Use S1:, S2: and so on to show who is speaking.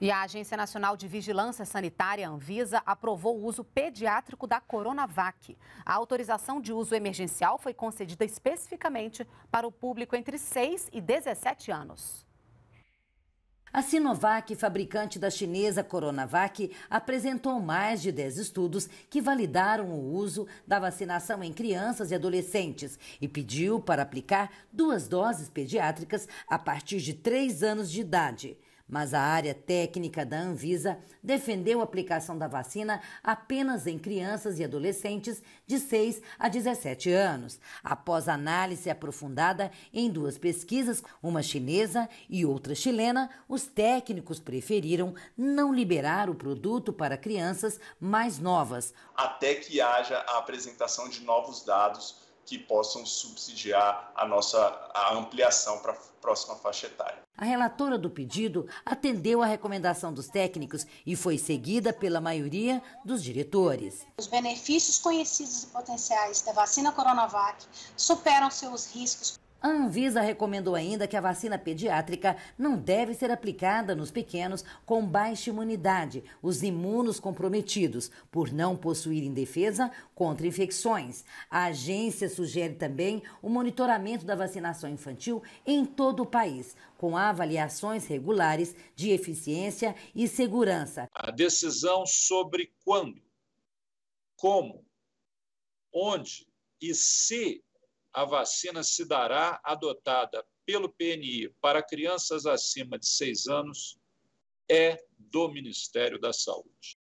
S1: E a Agência Nacional de Vigilância Sanitária, Anvisa, aprovou o uso pediátrico da Coronavac. A autorização de uso emergencial foi concedida especificamente para o público entre 6 e 17 anos.
S2: A Sinovac, fabricante da chinesa Coronavac, apresentou mais de 10 estudos que validaram o uso da vacinação em crianças e adolescentes e pediu para aplicar duas doses pediátricas a partir de 3 anos de idade mas a área técnica da Anvisa defendeu a aplicação da vacina apenas em crianças e adolescentes de 6 a 17 anos, após análise aprofundada em duas pesquisas, uma chinesa e outra chilena, os técnicos preferiram não liberar o produto para crianças mais novas.
S3: Até que haja a apresentação de novos dados que possam subsidiar a nossa a ampliação para a próxima faixa etária.
S2: A relatora do pedido atendeu a recomendação dos técnicos e foi seguida pela maioria dos diretores.
S4: Os benefícios conhecidos e potenciais da vacina Coronavac superam seus riscos
S2: a Anvisa recomendou ainda que a vacina pediátrica não deve ser aplicada nos pequenos com baixa imunidade, os imunos comprometidos, por não possuírem defesa contra infecções. A agência sugere também o monitoramento da vacinação infantil em todo o país, com avaliações regulares de eficiência e segurança.
S5: A decisão sobre quando, como, onde e se a vacina se dará adotada pelo PNI para crianças acima de seis anos é do Ministério da Saúde.